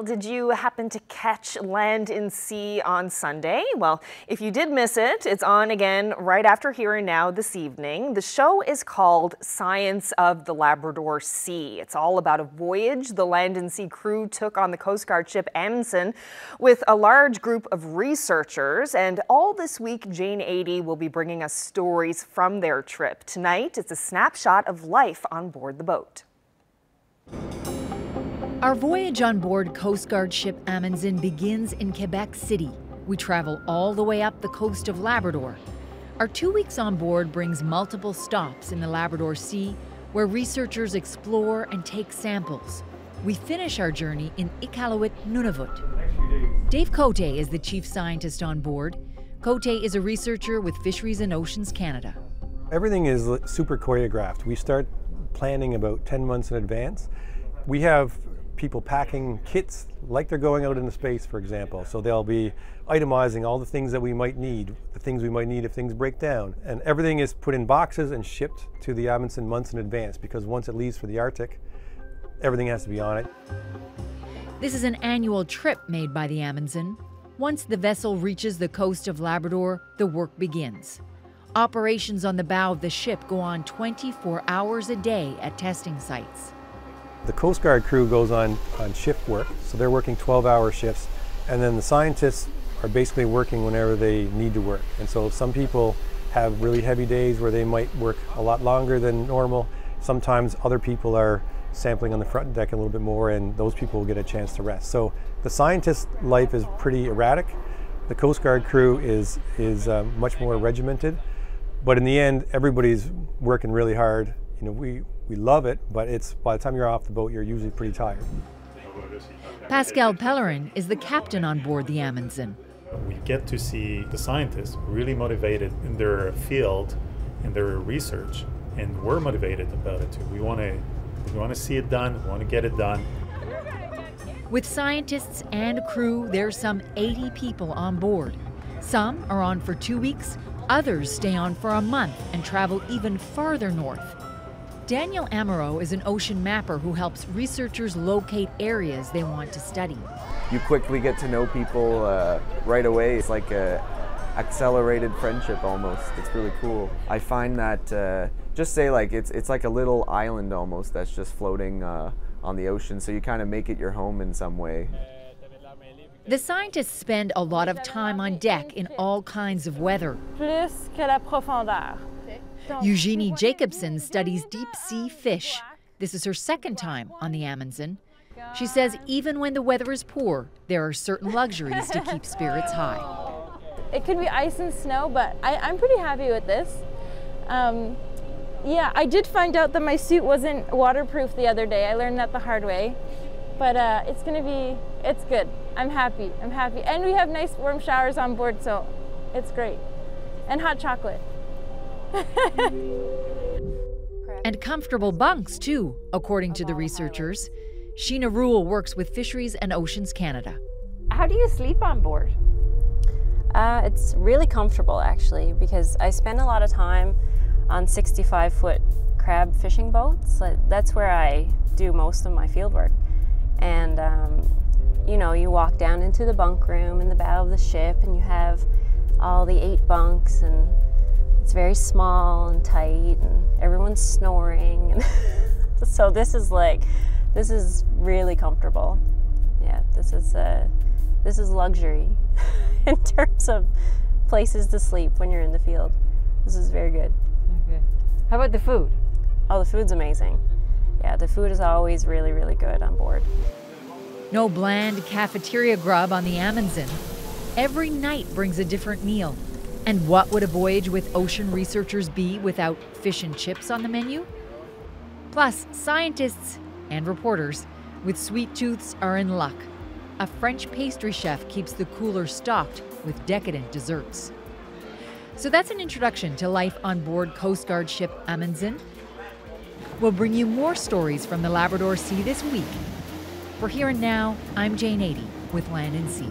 Well, did you happen to catch Land and Sea on Sunday? Well, if you did miss it, it's on again right after here and now this evening. The show is called Science of the Labrador Sea. It's all about a voyage the Land and Sea crew took on the Coast Guard ship Amundsen with a large group of researchers. And all this week, Jane Adey will be bringing us stories from their trip. Tonight, it's a snapshot of life on board the boat. Our voyage on board Coast Guard ship Amundsen begins in Quebec City. We travel all the way up the coast of Labrador. Our two weeks on board brings multiple stops in the Labrador Sea where researchers explore and take samples. We finish our journey in Iqaluit, Nunavut. Dave Cote is the chief scientist on board. Cote is a researcher with Fisheries and Oceans Canada. Everything is super choreographed. We start planning about 10 months in advance. We have people packing kits like they're going out into space, for example. So they'll be itemizing all the things that we might need, the things we might need if things break down. And everything is put in boxes and shipped to the Amundsen months in advance because once it leaves for the Arctic, everything has to be on it. This is an annual trip made by the Amundsen. Once the vessel reaches the coast of Labrador, the work begins. Operations on the bow of the ship go on 24 hours a day at testing sites. The Coast Guard crew goes on, on shift work, so they're working 12 hour shifts, and then the scientists are basically working whenever they need to work. And so some people have really heavy days where they might work a lot longer than normal. Sometimes other people are sampling on the front deck a little bit more, and those people will get a chance to rest. So the scientist life is pretty erratic. The Coast Guard crew is, is uh, much more regimented. But in the end, everybody's working really hard. You know, we, we love it, but it's by the time you're off the boat, you're usually pretty tired. Pascal Pellerin is the captain on board the Amundsen. We get to see the scientists really motivated in their field, in their research, and we're motivated about it too. We want to, we want to see it done. We want to get it done. With scientists and crew, there's some 80 people on board. Some are on for two weeks, others stay on for a month and travel even farther north. Daniel Amaro is an ocean mapper who helps researchers locate areas they want to study. You quickly get to know people uh, right away. It's like a accelerated friendship almost. It's really cool. I find that uh, just say like it's it's like a little island almost that's just floating uh, on the ocean. So you kind of make it your home in some way. The scientists spend a lot of time on deck in all kinds of weather. Plus que la profondeur. Eugenie Jacobson studies deep sea fish. This is her second time on the Amundsen. She says even when the weather is poor, there are certain luxuries to keep spirits high. It could be ice and snow, but I, am pretty happy with this. Um, yeah, I did find out that my suit wasn't waterproof the other day. I learned that the hard way. But uh, it's gonna be, it's good. I'm happy, I'm happy. And we have nice warm showers on board, so it's great. And hot chocolate. and comfortable bunks, too, according to the researchers. Sheena Rule works with Fisheries and Oceans Canada. How do you sleep on board? Uh, it's really comfortable, actually, because I spend a lot of time on 65 foot crab fishing boats. That's where I do most of my field work. And, um, you know, you walk down into the bunk room in the bow of the ship and you have all the eight bunks and it's very small and tight and everyone's snoring. so this is like, this is really comfortable. Yeah, this is, uh, this is luxury in terms of places to sleep when you're in the field. This is very good. Okay. How about the food? Oh, the food's amazing. Yeah, the food is always really, really good on board. No bland cafeteria grub on the Amundsen. Every night brings a different meal. And what would a voyage with ocean researchers be without fish and chips on the menu? Plus, scientists and reporters with sweet tooths are in luck. A French pastry chef keeps the cooler stocked with decadent desserts. So that's an introduction to life on board Coast Guard ship Amundsen. We'll bring you more stories from the Labrador Sea this week. For Here and Now, I'm Jane Adey with Land and Sea.